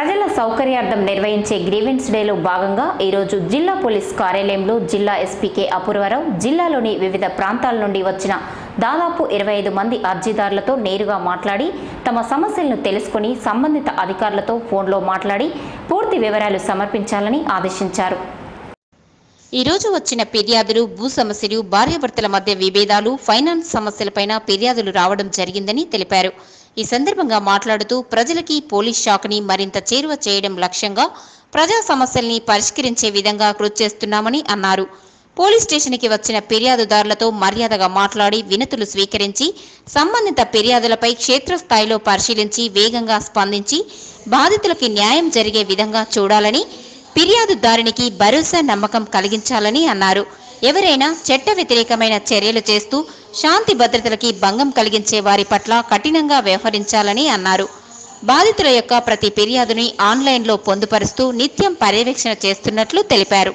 ప్రజల సౌకర్యార్థం నిర్వహించే గ్రీవెన్స్ డేలో భాగంగా ఈరోజు జిల్లా పోలీస్ కార్యాలయంలో జిల్లా ఎస్పీకే అపూర్వరావు జిల్లాలోని వివిధ ప్రాంతాల నుండి వచ్చిన దాదాపు ఇరవై ఐదు మంది అర్జీదారులతో నేరుగా మాట్లాడి తమ సమస్యలను తెలుసుకుని సంబంధిత అధికారులతో ఫోన్లో మాట్లాడి పూర్తి వివరాలు సమర్పించాలని ఆదేశించారు. ఈరోజు వచ్చిన ఫిర్యాదులు భూ సమస్యలు భార్యాభర్తల మధ్య విభేదాలు ఫైనాన్స్ సమస్యలపైన ఫిర్యాదులు రావడం జరిగిందని తెలిపారు. ఈ సందర్భంగా మాట్లాడుతూ ప్రజలకి పోలీస్ శాఖని మరింత చేరువ చేయడం లక్ష్యంగా ప్రజా సమస్యల్ని పరిష్కరించే విధంగా కృషి చేస్తున్నామని అన్నారు. పోలీస్ స్టేషన్కి వచ్చిన ఫిర్యాదుదారులతో మర్యాదగా మాట్లాడి వినతులు స్వీకరించి సంబంధిత ఫిర్యాదులపై క్షేత్రస్థాయిలో పరిశీలించి వేగంగా స్పందించి బాధితులకి న్యాయం జరిగే విధంగా చూడాలని ఫిర్యాదుదారునికి భరోసా నమ్మకం కలిగించాలని అన్నారు. ఎవరైనా చట్ట వ్యతిరేకమైన చర్యలు చేస్తూ శాంతి భద్రతలకి భంగం కలిగించే వారి పట్ల కఠినంగా వ్యవహరించాలని అన్నారు. బాధితుల యొక్క ప్రతి ఫిర్యాదుని ఆన్లైన్లో పొందుపరుస్తూ నిత్యం పర్యవేక్షణ చేస్తున్నట్లు తెలిపారు.